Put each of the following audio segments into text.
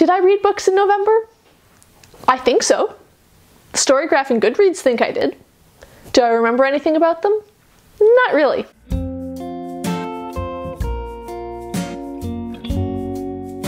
Did I read books in November? I think so. Storygraph and Goodreads think I did. Do I remember anything about them? Not really.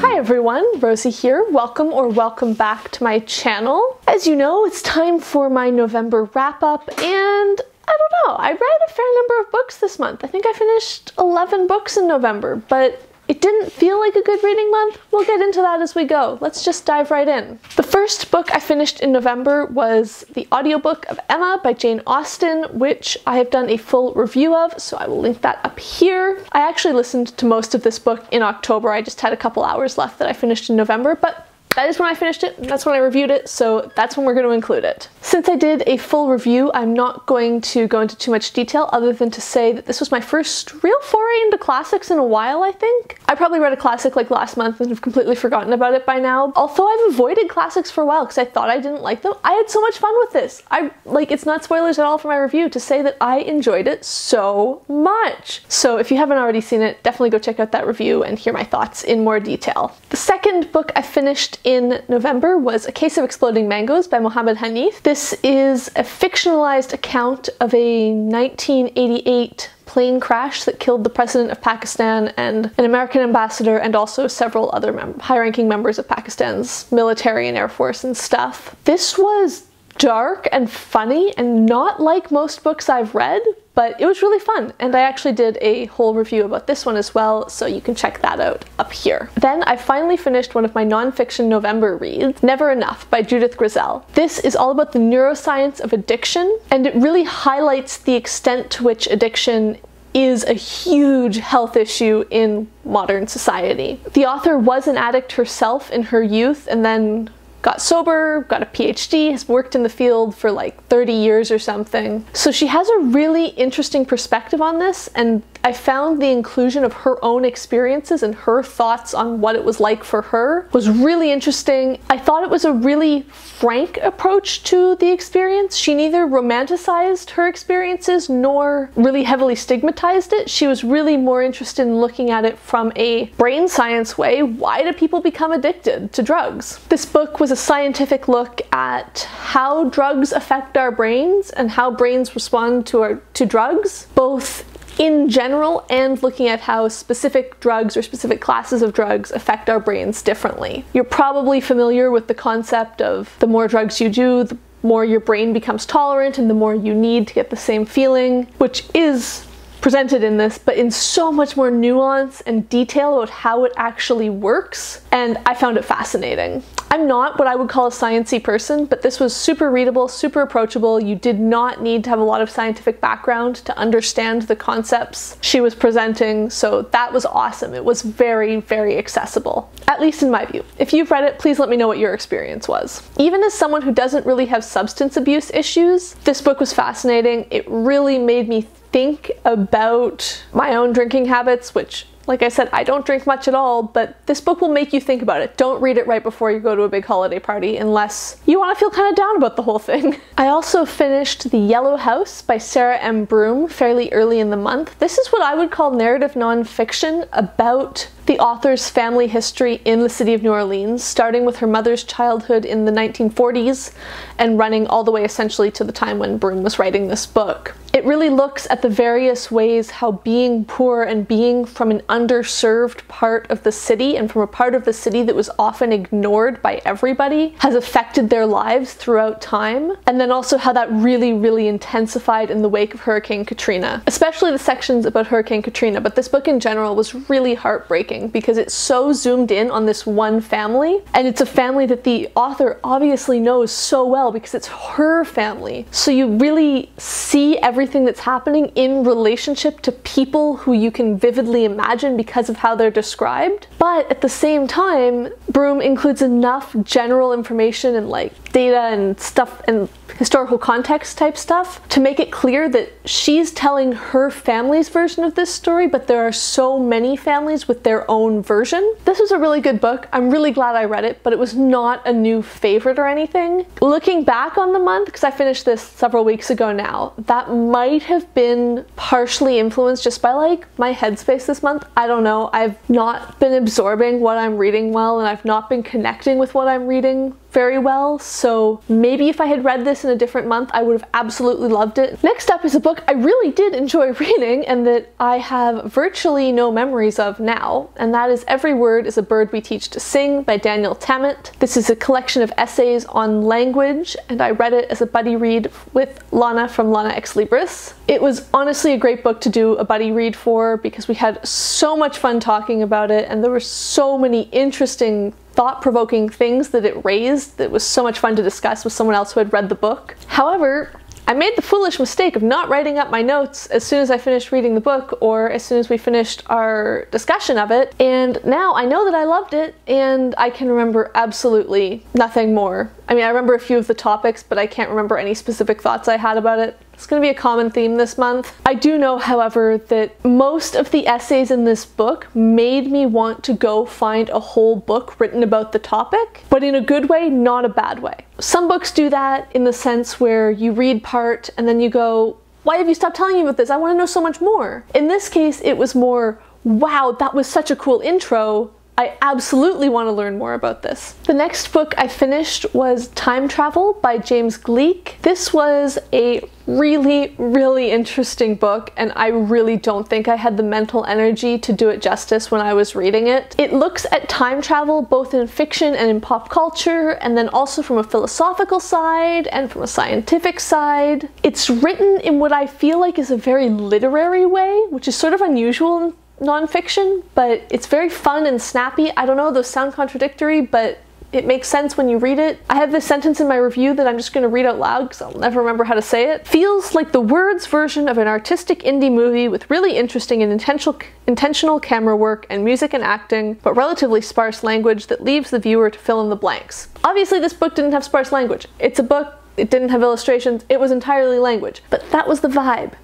Hi everyone, Rosie here. Welcome or welcome back to my channel. As you know, it's time for my November wrap up and I don't know, I read a fair number of books this month. I think I finished 11 books in November, but it didn't feel like a good reading month. We'll get into that as we go. Let's just dive right in. The first book I finished in November was the audiobook of Emma by Jane Austen, which I have done a full review of, so I will link that up here. I actually listened to most of this book in October. I just had a couple hours left that I finished in November, but that is when I finished it, that's when I reviewed it, so that's when we're going to include it. Since I did a full review, I'm not going to go into too much detail other than to say that this was my first real foray into classics in a while, I think. I probably read a classic like last month and have completely forgotten about it by now. Although I've avoided classics for a while because I thought I didn't like them, I had so much fun with this. I like it's not spoilers at all for my review to say that I enjoyed it so much. So if you haven't already seen it, definitely go check out that review and hear my thoughts in more detail. The second book I finished in November was A Case of Exploding Mangoes by Mohammed Hanif. This is a fictionalized account of a 1988 plane crash that killed the president of Pakistan and an American ambassador and also several other high ranking members of Pakistan's military and air force and stuff. This was dark and funny and not like most books I've read, but it was really fun. And I actually did a whole review about this one as well, so you can check that out up here. Then I finally finished one of my nonfiction November reads, Never Enough by Judith Grisel. This is all about the neuroscience of addiction, and it really highlights the extent to which addiction is a huge health issue in modern society. The author was an addict herself in her youth and then got sober, got a PhD, has worked in the field for like 30 years or something. So she has a really interesting perspective on this and I found the inclusion of her own experiences and her thoughts on what it was like for her was really interesting. I thought it was a really frank approach to the experience. She neither romanticized her experiences nor really heavily stigmatized it. She was really more interested in looking at it from a brain science way. Why do people become addicted to drugs? This book was a scientific look at how drugs affect our brains and how brains respond to our to drugs, both in general and looking at how specific drugs or specific classes of drugs affect our brains differently. You're probably familiar with the concept of the more drugs you do, the more your brain becomes tolerant and the more you need to get the same feeling, which is presented in this, but in so much more nuance and detail about how it actually works, and I found it fascinating. I'm not what I would call a sciencey person, but this was super readable, super approachable. You did not need to have a lot of scientific background to understand the concepts she was presenting, so that was awesome. It was very, very accessible, at least in my view. If you've read it, please let me know what your experience was. Even as someone who doesn't really have substance abuse issues, this book was fascinating. It really made me think about my own drinking habits, which like I said, I don't drink much at all, but this book will make you think about it. Don't read it right before you go to a big holiday party unless you want to feel kind of down about the whole thing. I also finished The Yellow House by Sarah M. Broom fairly early in the month. This is what I would call narrative nonfiction about the author's family history in the city of New Orleans, starting with her mother's childhood in the 1940s and running all the way essentially to the time when Broom was writing this book. It really looks at the various ways how being poor and being from an underserved part of the city and from a part of the city that was often ignored by everybody has affected their lives throughout time. And then also how that really, really intensified in the wake of Hurricane Katrina, especially the sections about Hurricane Katrina. But this book in general was really heartbreaking because it's so zoomed in on this one family and it's a family that the author obviously knows so well because it's her family. So you really see everything that's happening in relationship to people who you can vividly imagine because of how they're described. But at the same time, Broom includes enough general information and like data and stuff and historical context type stuff to make it clear that she's telling her family's version of this story, but there are so many families with their own version. This was a really good book. I'm really glad I read it, but it was not a new favorite or anything. Looking back on the month, because I finished this several weeks ago now, that might have been partially influenced just by like my headspace this month. I don't know. I've not been absorbing what I'm reading well and I've not been connecting with what I'm reading very well, so maybe if I had read this in a different month, I would have absolutely loved it. Next up is a book I really did enjoy reading and that I have virtually no memories of now, and that is Every Word is a Bird We Teach to Sing by Daniel Tammet. This is a collection of essays on language, and I read it as a buddy read with Lana from Lana Ex Libris. It was honestly a great book to do a buddy read for because we had so much fun talking about it, and there were so many interesting thought provoking things that it raised that was so much fun to discuss with someone else who had read the book. However, I made the foolish mistake of not writing up my notes as soon as I finished reading the book or as soon as we finished our discussion of it, and now I know that I loved it and I can remember absolutely nothing more. I mean, I remember a few of the topics, but I can't remember any specific thoughts I had about it. It's going to be a common theme this month. I do know, however, that most of the essays in this book made me want to go find a whole book written about the topic, but in a good way, not a bad way. Some books do that in the sense where you read part and then you go, why have you stopped telling me about this? I want to know so much more. In this case, it was more, wow, that was such a cool intro. I absolutely want to learn more about this. The next book I finished was Time Travel by James Gleick. This was a really, really interesting book, and I really don't think I had the mental energy to do it justice when I was reading it. It looks at time travel both in fiction and in pop culture, and then also from a philosophical side and from a scientific side. It's written in what I feel like is a very literary way, which is sort of unusual nonfiction, but it's very fun and snappy. I don't know, those sound contradictory, but it makes sense when you read it. I have this sentence in my review that I'm just going to read out loud because I'll never remember how to say it. Feels like the words version of an artistic indie movie with really interesting and intentional, intentional camera work and music and acting, but relatively sparse language that leaves the viewer to fill in the blanks. Obviously, this book didn't have sparse language. It's a book, it didn't have illustrations, it was entirely language. But that was the vibe.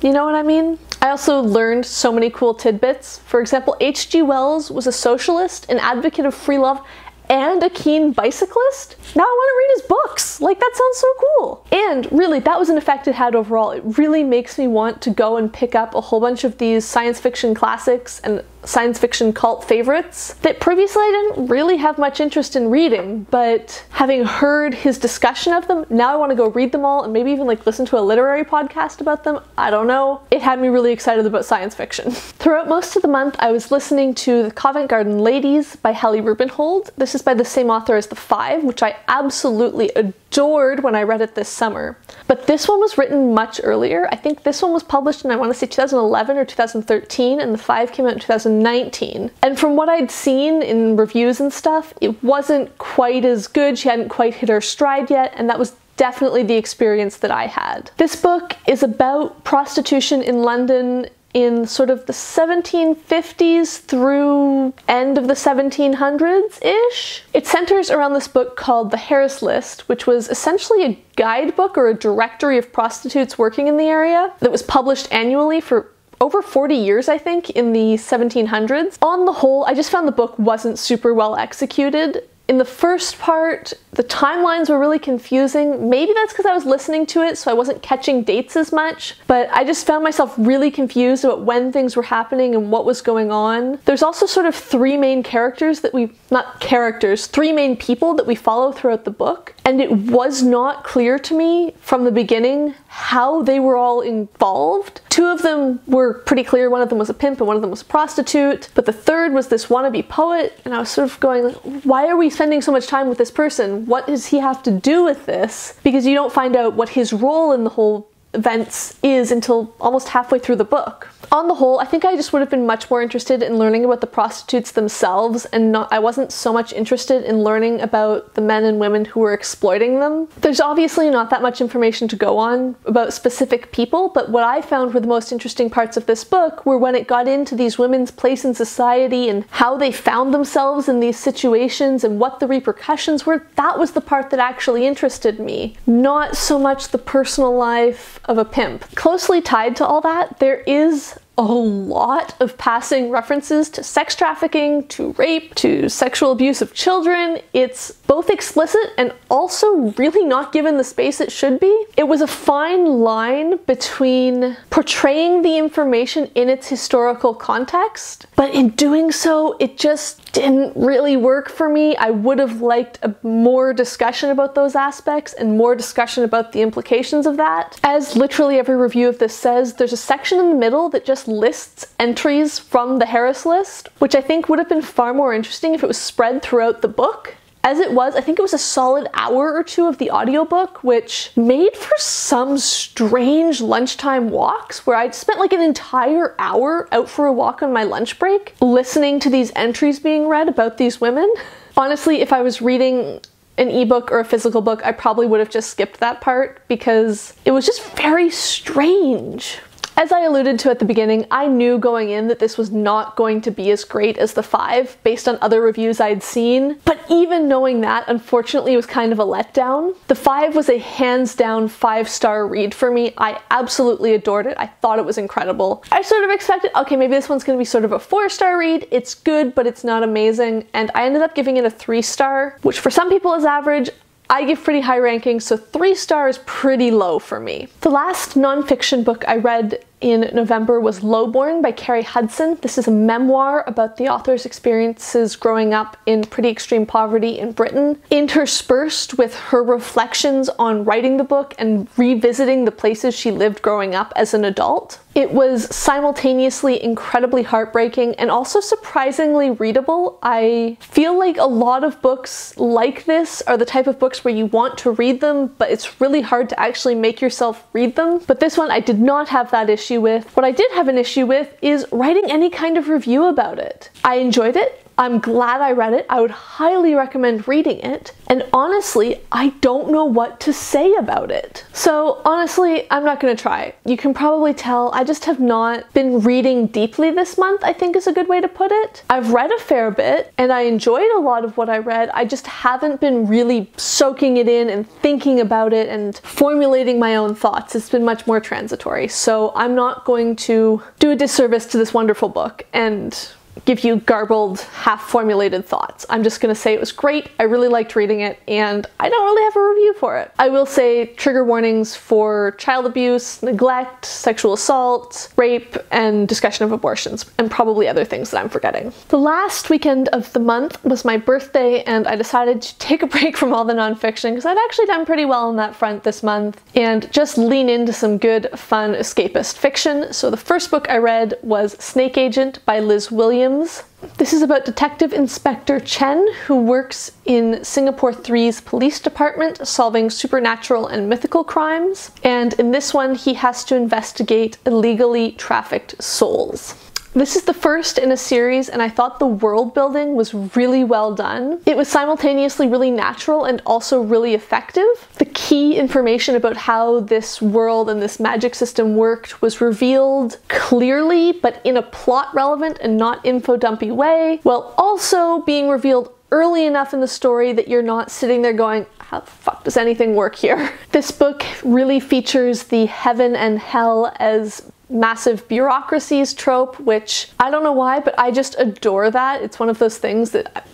You know what I mean? I also learned so many cool tidbits. For example, H.G. Wells was a socialist, an advocate of free love, and a keen bicyclist? Now I want to read his books. Like, that sounds so cool. And really, that was an effect it had overall. It really makes me want to go and pick up a whole bunch of these science fiction classics and science fiction cult favorites that previously I didn't really have much interest in reading, but having heard his discussion of them, now I want to go read them all and maybe even like listen to a literary podcast about them. I don't know. It had me really excited about science fiction. Throughout most of the month, I was listening to The Covent Garden Ladies by Hallie Rubenhold. This is by the same author as The Five, which I absolutely adored when I read it this summer. But this one was written much earlier. I think this one was published in I want to say 2011 or 2013 and The Five came out in 2019. And from what I'd seen in reviews and stuff, it wasn't quite as good. She hadn't quite hit her stride yet, and that was definitely the experience that I had. This book is about prostitution in London in sort of the 1750s through end of the 1700s-ish. It centers around this book called The Harris List, which was essentially a guidebook or a directory of prostitutes working in the area that was published annually for over 40 years, I think, in the 1700s. On the whole, I just found the book wasn't super well executed. In the first part, the timelines were really confusing. Maybe that's because I was listening to it, so I wasn't catching dates as much, but I just found myself really confused about when things were happening and what was going on. There's also sort of three main characters that we, not characters, three main people that we follow throughout the book, and it was not clear to me from the beginning how they were all involved. Two of them were pretty clear, one of them was a pimp and one of them was a prostitute, but the third was this wannabe poet, and I was sort of going, why are we spending so much time with this person? what does he have to do with this? Because you don't find out what his role in the whole events is until almost halfway through the book. On the whole, I think I just would have been much more interested in learning about the prostitutes themselves and not, I wasn't so much interested in learning about the men and women who were exploiting them. There's obviously not that much information to go on about specific people, but what I found were the most interesting parts of this book were when it got into these women's place in society and how they found themselves in these situations and what the repercussions were. That was the part that actually interested me, not so much the personal life of a pimp. Closely tied to all that, there is a lot of passing references to sex trafficking, to rape, to sexual abuse of children. It's both explicit and also really not given the space it should be. It was a fine line between portraying the information in its historical context, but in doing so, it just didn't really work for me. I would have liked a more discussion about those aspects and more discussion about the implications of that. As literally every review of this says, there's a section in the middle that just lists entries from the Harris list, which I think would have been far more interesting if it was spread throughout the book. As it was, I think it was a solid hour or two of the audiobook, which made for some strange lunchtime walks where I'd spent like an entire hour out for a walk on my lunch break listening to these entries being read about these women. Honestly, if I was reading an ebook or a physical book, I probably would have just skipped that part because it was just very strange. As I alluded to at the beginning, I knew going in that this was not going to be as great as the 5 based on other reviews I'd seen, but even knowing that, unfortunately, it was kind of a letdown. The 5 was a hands down 5 star read for me. I absolutely adored it. I thought it was incredible. I sort of expected, okay, maybe this one's gonna be sort of a 4 star read. It's good, but it's not amazing. And I ended up giving it a 3 star, which for some people is average. I give pretty high rankings, so three stars pretty low for me. The last nonfiction book I read in November was Lowborn by Kerry Hudson. This is a memoir about the author's experiences growing up in pretty extreme poverty in Britain, interspersed with her reflections on writing the book and revisiting the places she lived growing up as an adult. It was simultaneously incredibly heartbreaking and also surprisingly readable. I feel like a lot of books like this are the type of books where you want to read them, but it's really hard to actually make yourself read them. But this one I did not have that issue issue with. What I did have an issue with is writing any kind of review about it. I enjoyed it. I'm glad I read it. I would highly recommend reading it. And honestly, I don't know what to say about it. So honestly, I'm not gonna try. You can probably tell I just have not been reading deeply this month, I think is a good way to put it. I've read a fair bit and I enjoyed a lot of what I read. I just haven't been really soaking it in and thinking about it and formulating my own thoughts. It's been much more transitory. So I'm not going to do a disservice to this wonderful book and give you garbled, half formulated thoughts. I'm just gonna say it was great, I really liked reading it, and I don't really have a review for it. I will say trigger warnings for child abuse, neglect, sexual assault, rape, and discussion of abortions, and probably other things that I'm forgetting. The last weekend of the month was my birthday, and I decided to take a break from all the nonfiction because I've actually done pretty well on that front this month, and just lean into some good, fun, escapist fiction. So the first book I read was Snake Agent by Liz Williams Williams. This is about Detective Inspector Chen, who works in Singapore 3's police department solving supernatural and mythical crimes. And in this one, he has to investigate illegally trafficked souls. This is the first in a series, and I thought the world building was really well done. It was simultaneously really natural and also really effective. The key information about how this world and this magic system worked was revealed clearly, but in a plot relevant and not info dumpy way, while also being revealed early enough in the story that you're not sitting there going, how the fuck does anything work here? This book really features the heaven and hell as massive bureaucracies trope, which I don't know why, but I just adore that. It's one of those things that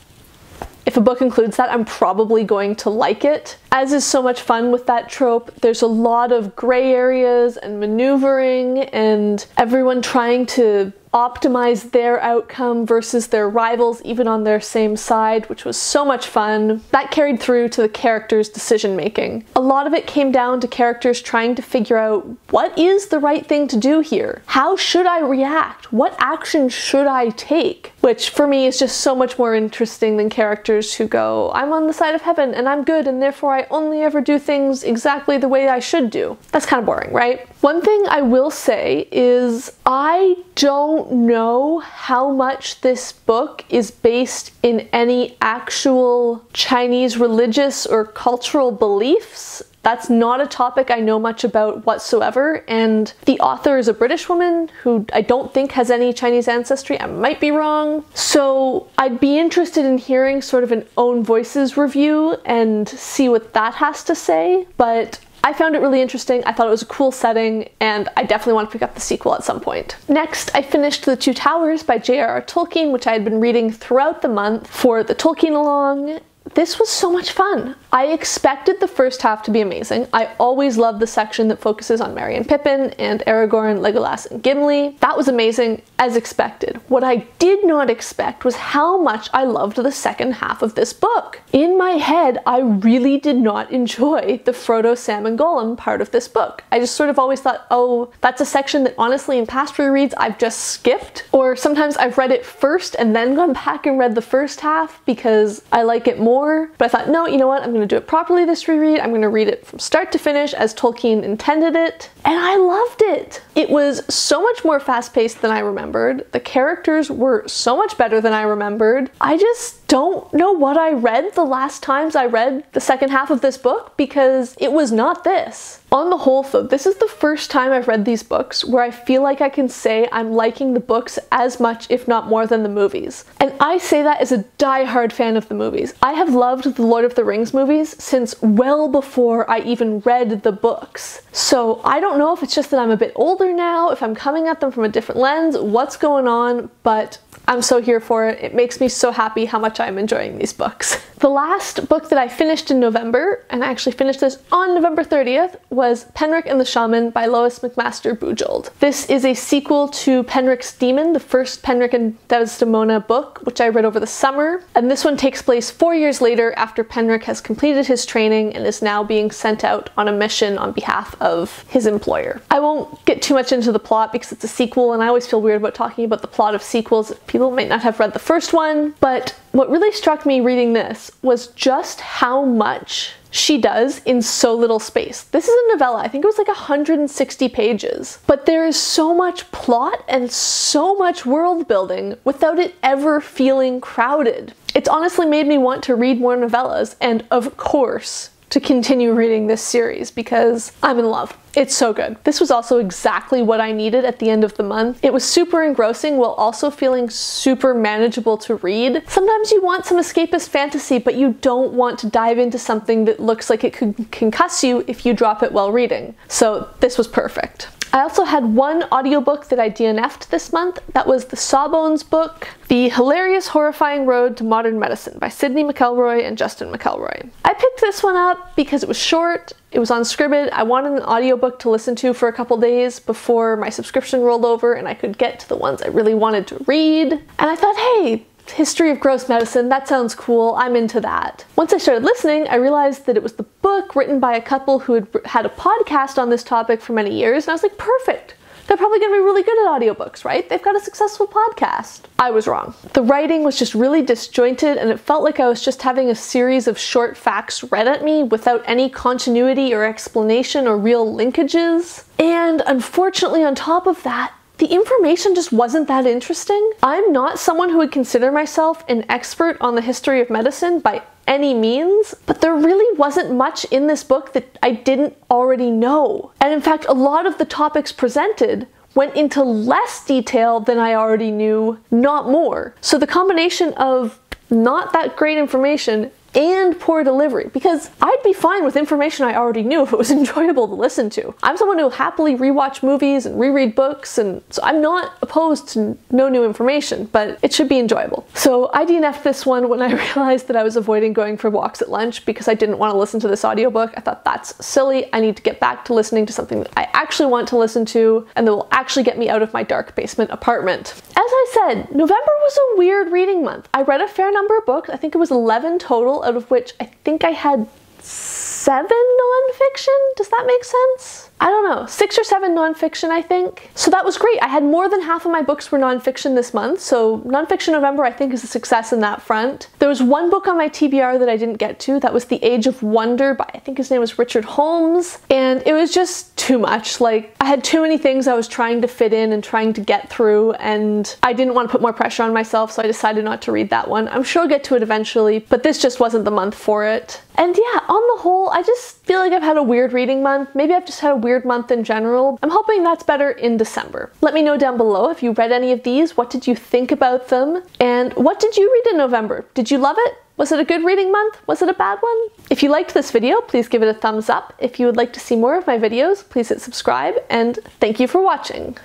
if a book includes that, I'm probably going to like it. As is so much fun with that trope, there's a lot of gray areas and maneuvering and everyone trying to optimize their outcome versus their rivals, even on their same side, which was so much fun. That carried through to the characters' decision making. A lot of it came down to characters trying to figure out what is the right thing to do here? How should I react? What action should I take? Which for me is just so much more interesting than characters who go, I'm on the side of heaven and I'm good and therefore I only ever do things exactly the way I should do. That's kind of boring, right? One thing I will say is I don't know how much this book is based in any actual Chinese religious or cultural beliefs. That's not a topic I know much about whatsoever, and the author is a British woman who I don't think has any Chinese ancestry. I might be wrong. So I'd be interested in hearing sort of an own voices review and see what that has to say, but I found it really interesting. I thought it was a cool setting, and I definitely want to pick up the sequel at some point. Next, I finished The Two Towers by J.R.R. Tolkien, which I had been reading throughout the month for the Tolkien Along, this was so much fun. I expected the first half to be amazing. I always love the section that focuses on Merry and Pippin and Aragorn, Legolas, and Gimli. That was amazing, as expected. What I did not expect was how much I loved the second half of this book. In my head, I really did not enjoy the Frodo, Sam, and Gollum part of this book. I just sort of always thought, oh, that's a section that honestly in past rereads I've just skipped. Or sometimes I've read it first and then gone back and read the first half because I like it more more, but I thought, no, you know what, I'm gonna do it properly this reread. I'm gonna read it from start to finish as Tolkien intended it, and I loved it. It was so much more fast paced than I remembered. The characters were so much better than I remembered. I just don't know what I read the last times I read the second half of this book because it was not this. On the whole, though, this is the first time I've read these books where I feel like I can say I'm liking the books as much, if not more, than the movies. And I say that as a die-hard fan of the movies. I have loved the Lord of the Rings movies since well before I even read the books. So I don't know if it's just that I'm a bit older now, if I'm coming at them from a different lens, what's going on, but I'm so here for it. It makes me so happy how much I'm enjoying these books. The last book that I finished in November, and I actually finished this on November 30th, was Penric and the Shaman by Lois McMaster Bujold. This is a sequel to Penric's Demon, the first Penric and Desdemona book, which I read over the summer. And this one takes place four years later after Penric has completed his training and is now being sent out on a mission on behalf of his employer. I won't get too much into the plot because it's a sequel, and I always feel weird about talking about the plot of sequels. People might not have read the first one, but what really struck me reading this was just how much she does in so little space. This is a novella, I think it was like 160 pages, but there is so much plot and so much world building without it ever feeling crowded. It's honestly made me want to read more novellas, and of course, to continue reading this series because I'm in love. It's so good. This was also exactly what I needed at the end of the month. It was super engrossing while also feeling super manageable to read. Sometimes you want some escapist fantasy, but you don't want to dive into something that looks like it could concuss you if you drop it while reading. So this was perfect. I also had one audiobook that I DNF'd this month. That was the Sawbones book, The Hilarious Horrifying Road to Modern Medicine by Sydnee McElroy and Justin McElroy. I picked this one up because it was short, it was on Scribd. I wanted an audiobook to listen to for a couple days before my subscription rolled over and I could get to the ones I really wanted to read. And I thought, hey, history of gross medicine, that sounds cool, I'm into that. Once I started listening, I realized that it was the book written by a couple who had had a podcast on this topic for many years, and I was like, perfect. They're probably gonna be really good at audiobooks, right? They've got a successful podcast. I was wrong. The writing was just really disjointed, and it felt like I was just having a series of short facts read at me without any continuity or explanation or real linkages. And unfortunately, on top of that, the information just wasn't that interesting. I'm not someone who would consider myself an expert on the history of medicine by any means, but there really wasn't much in this book that I didn't already know. And in fact, a lot of the topics presented went into less detail than I already knew, not more. So the combination of not that great information and poor delivery because I'd be fine with information I already knew if it was enjoyable to listen to. I'm someone who happily rewatch movies and reread books and so I'm not opposed to no new information, but it should be enjoyable. So I DNF'd this one when I realized that I was avoiding going for walks at lunch because I didn't want to listen to this audiobook. I thought that's silly. I need to get back to listening to something that I actually want to listen to and that will actually get me out of my dark basement apartment. As I said, November was a weird reading month. I read a fair number of books. I think it was 11 total out of which I think I had seven nonfiction. Does that make sense? I don't know, six or seven nonfiction, I think. So that was great. I had more than half of my books were nonfiction this month, so Nonfiction November I think is a success in that front. There was one book on my TBR that I didn't get to. That was The Age of Wonder by, I think his name was Richard Holmes, and it was just too much. Like, I had too many things I was trying to fit in and trying to get through, and I didn't want to put more pressure on myself, so I decided not to read that one. I'm sure I'll get to it eventually, but this just wasn't the month for it. And yeah, on the whole, I just feel like I've had a weird reading month. Maybe I've just had a weird month in general. I'm hoping that's better in December. Let me know down below if you read any of these, what did you think about them, and what did you read in November? Did you love it? Was it a good reading month? Was it a bad one? If you liked this video, please give it a thumbs up. If you would like to see more of my videos, please hit subscribe, and thank you for watching.